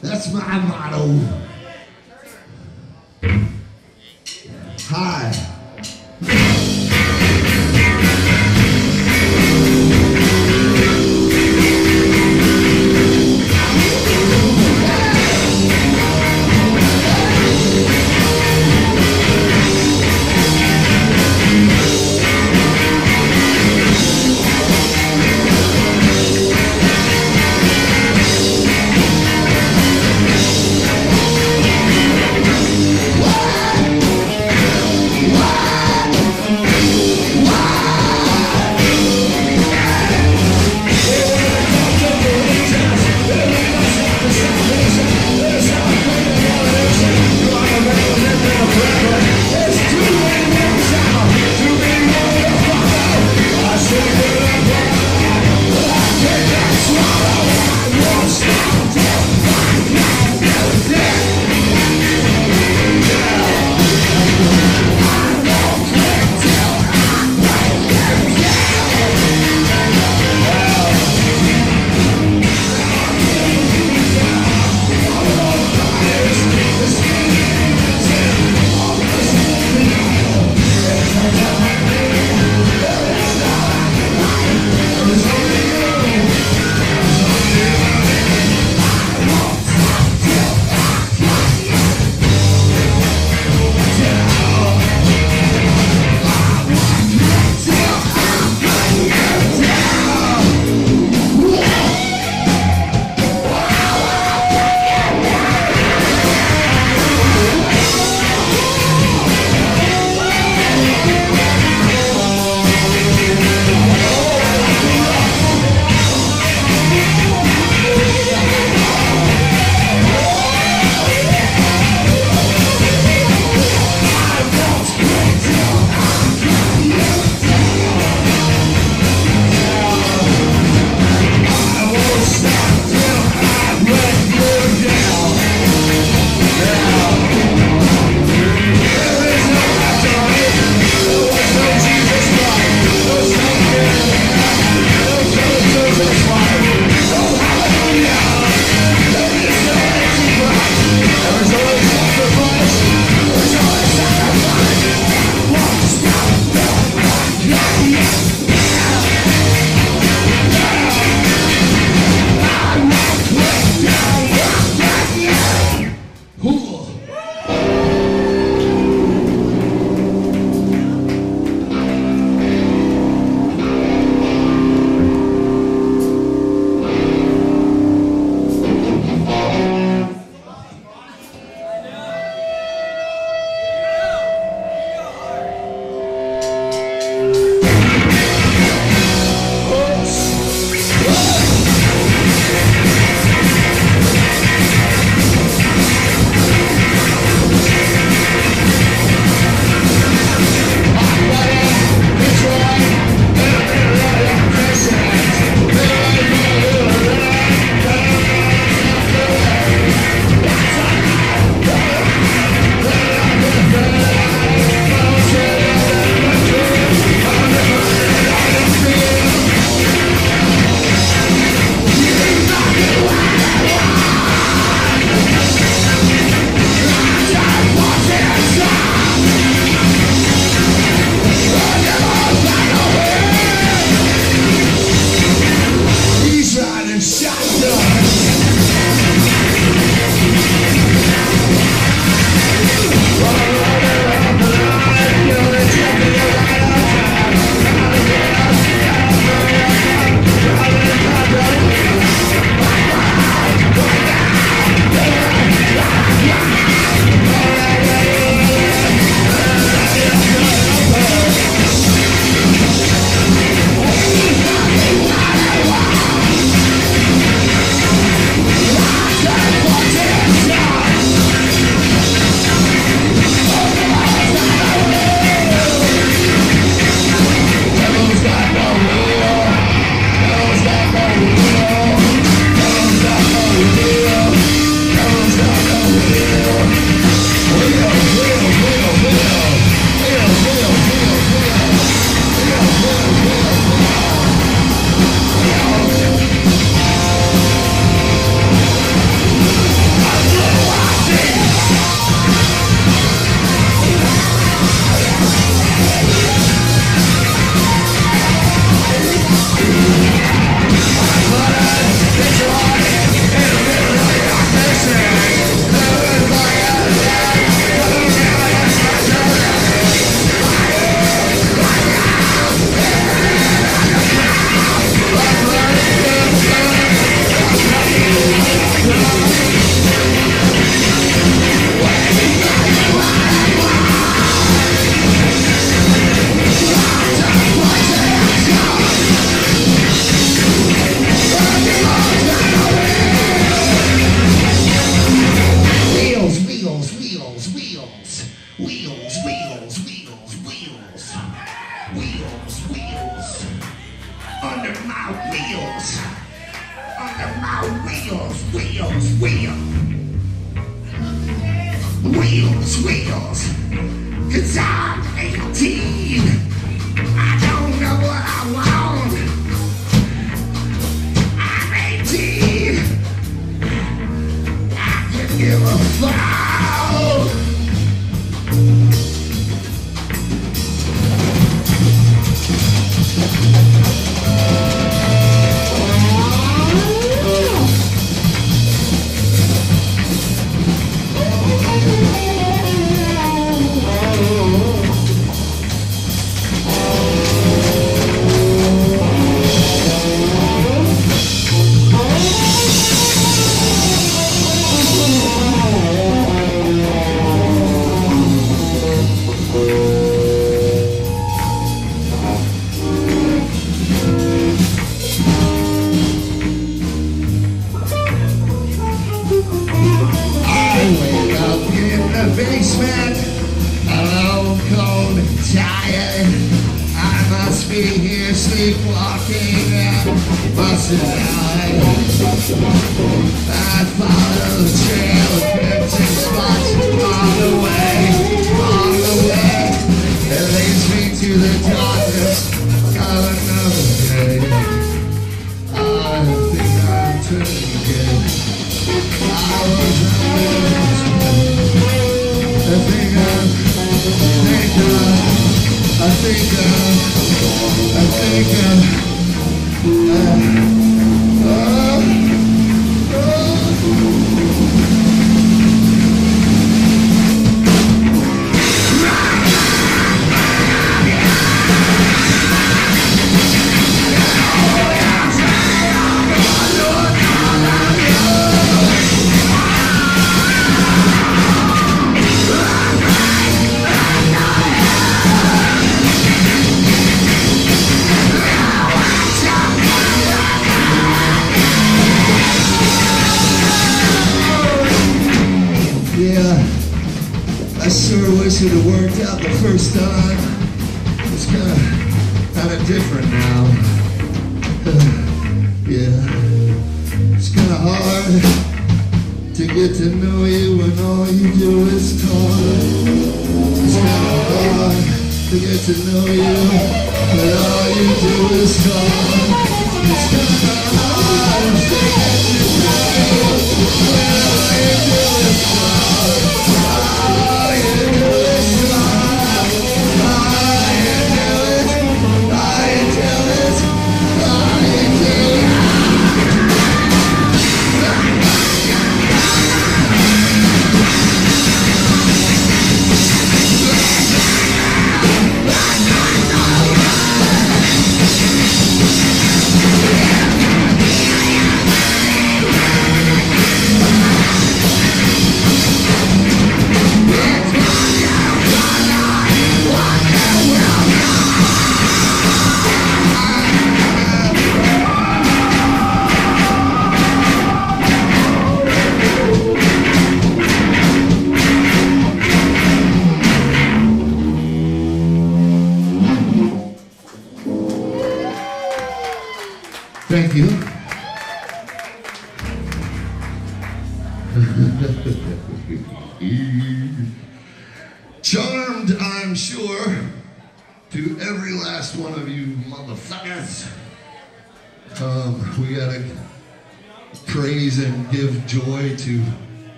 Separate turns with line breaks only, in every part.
That's my motto.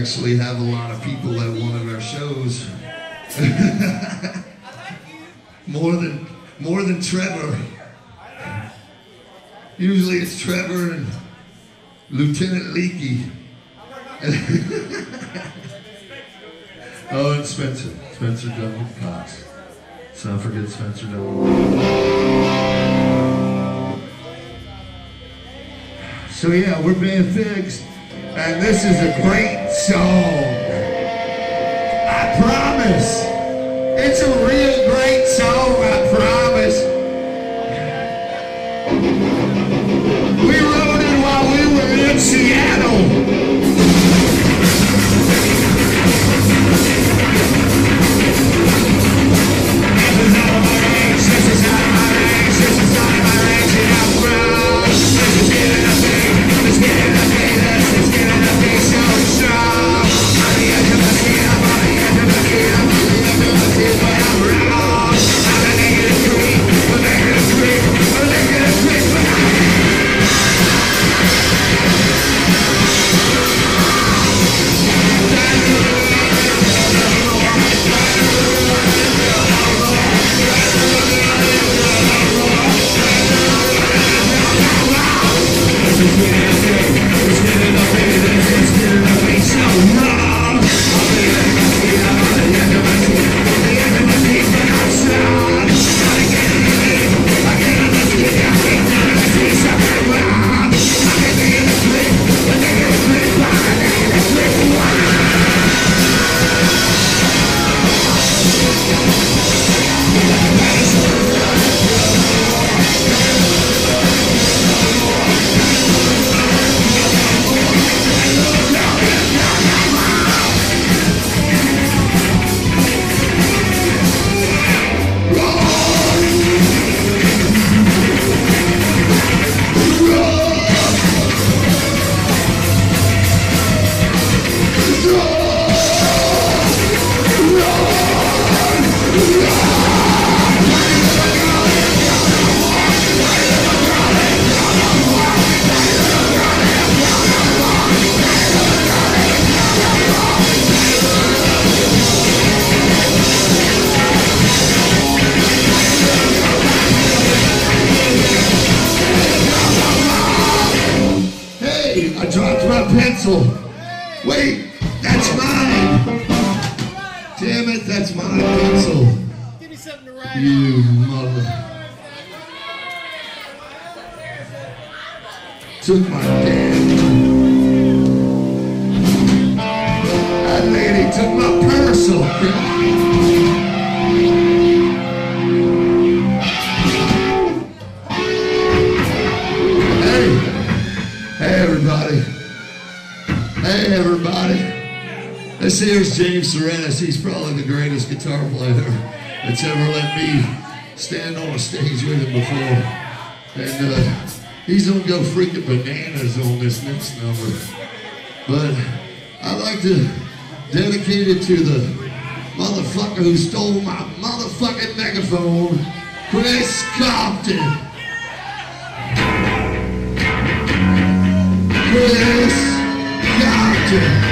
actually have a lot of people at one of our shows. more than more than Trevor. Usually it's Trevor and Lieutenant Leakey. oh, and Spencer. Spencer Double Cox. So don't forget Spencer Duncan. So yeah, we're being fixed. And this is a great song. I promise. It's a real great song, I promise. That's mine. Damn it, that's my pencil.
Give me something to write
You mother. Took my damn. That lady took my pencil. Here's James Serenis. He's probably the greatest guitar player that's ever let me stand on a stage with him before. And uh, he's gonna go freaking bananas on this next number. But I'd like to dedicate it to the motherfucker who stole my motherfucking megaphone, Chris Compton. Chris Compton.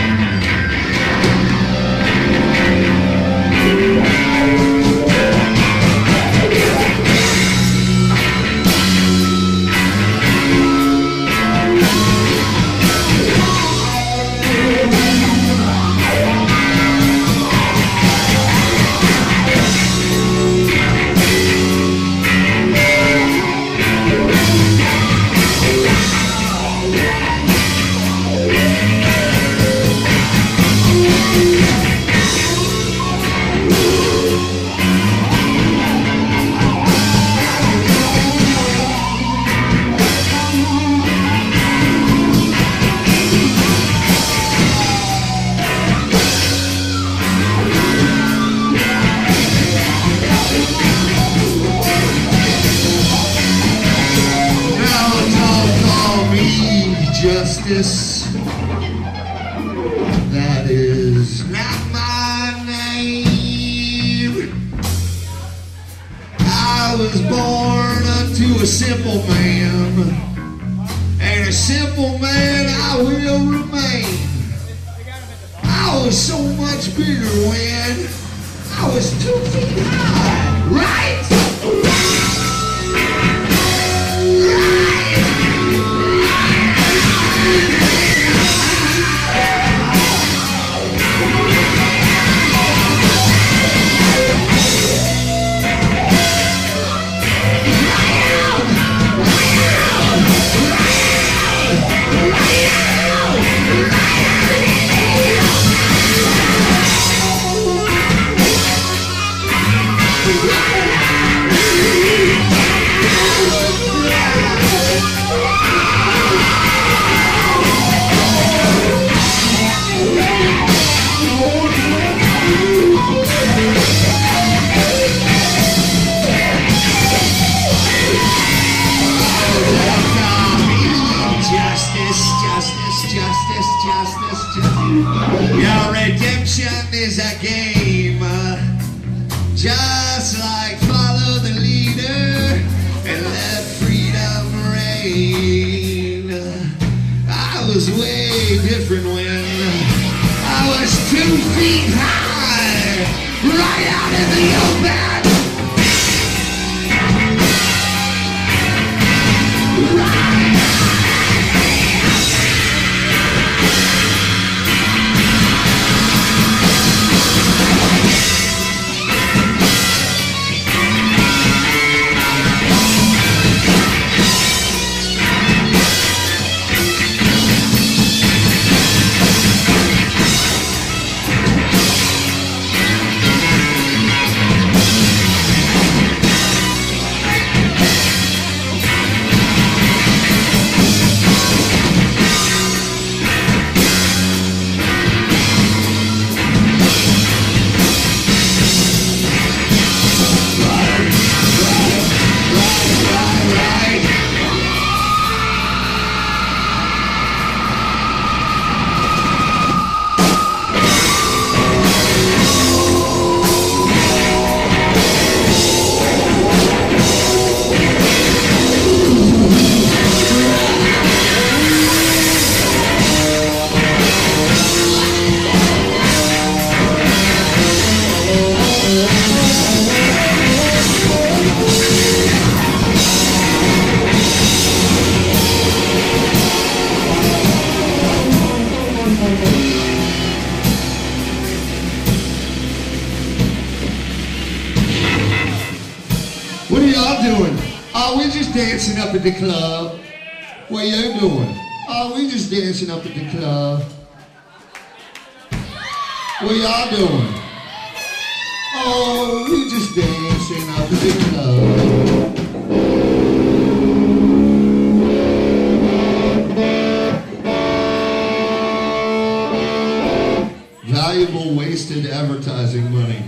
What are y'all doing? Are we just dancing up at the club? What y'all doing? Are we just dancing up at the club? What y'all doing? Oh, we just dancing up at the club. Valuable wasted advertising money.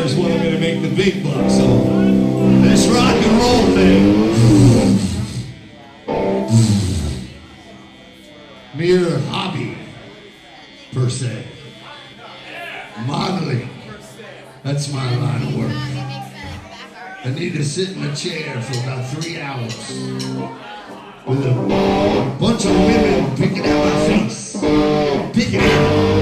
Is what I'm gonna make the big bucks on. This rock and roll thing. Mere hobby, per se. Modeling. That's my line of work. I need to sit in a chair for about three hours with a bunch of women picking at my face. Picking at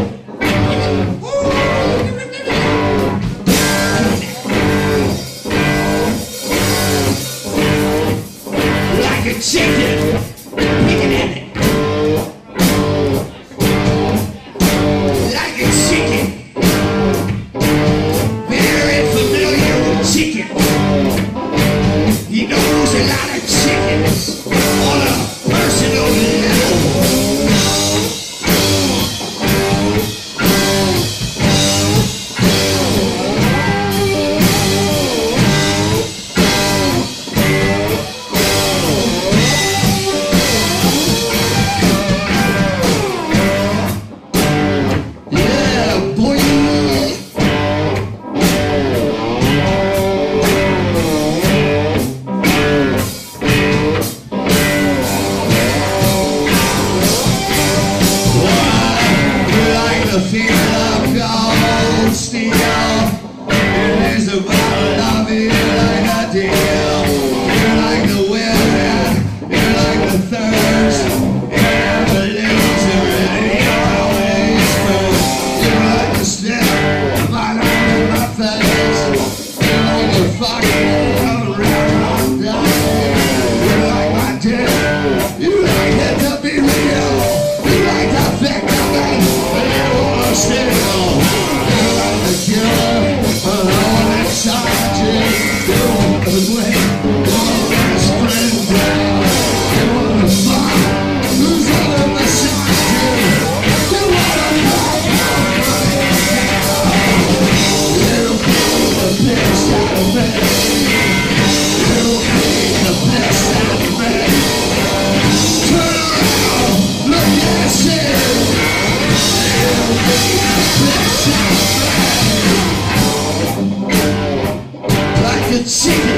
shit.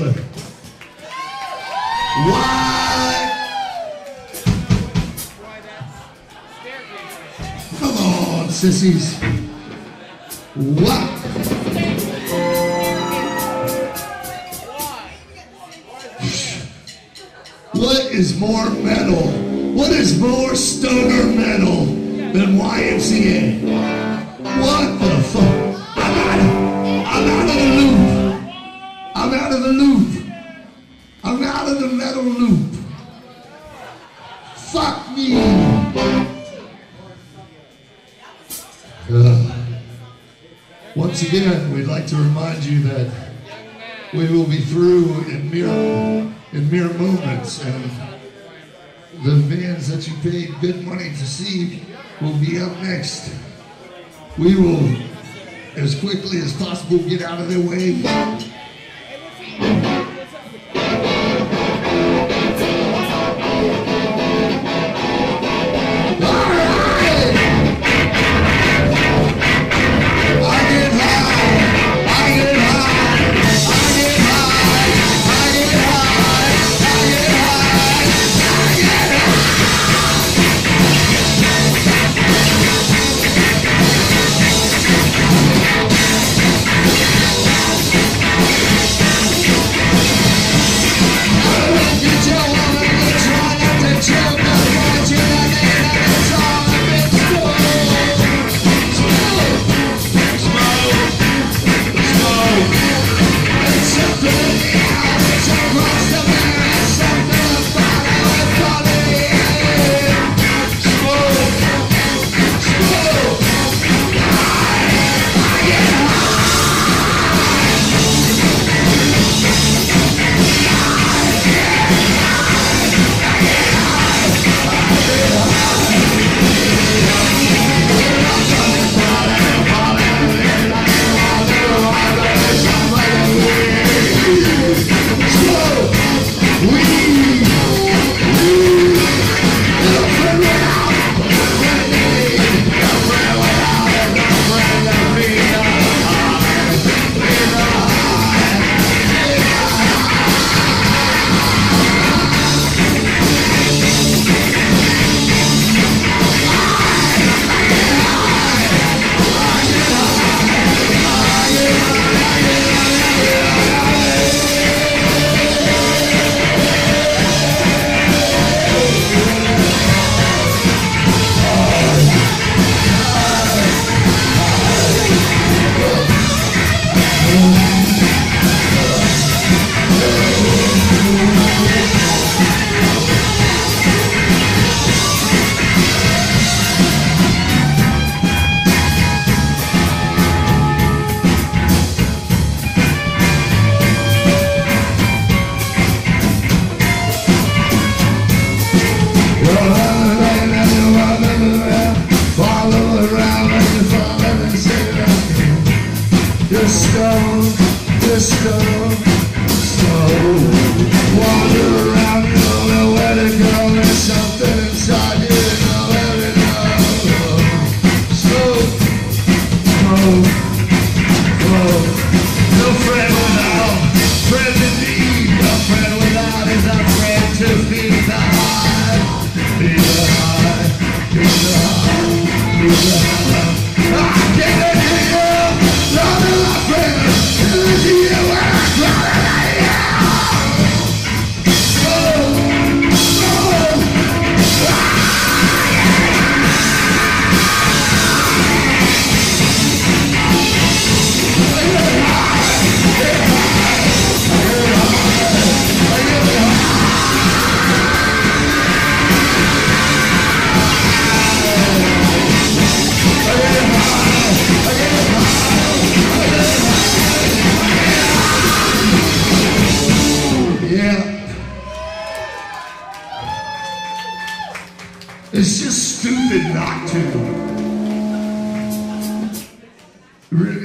Together. Why? Come on, sissies. What? What is more metal? What is more stoner metal than YMCA? Once again, we'd like to remind you that we will be through in mere in mere moments, and the bands that you paid good money to see will be up next. We will, as quickly as possible, get out of their way.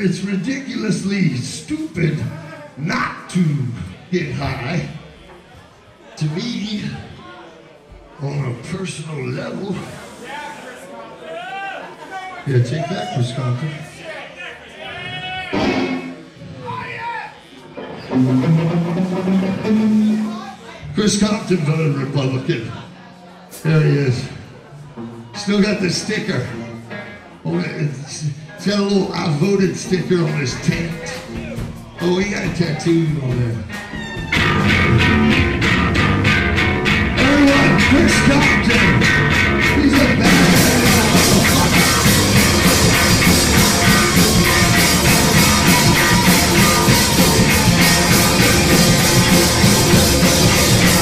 It's ridiculously stupid not to get high. To me, on a personal level. Yeah, take that, Chris Compton. Chris Compton voted Republican. There he is. Still got the sticker. Oh, it's, it's got a little I voted sticker on his tent. Oh, he got a tattoo on there. Everyone, Chris Compton. He's a bad We'll be right back.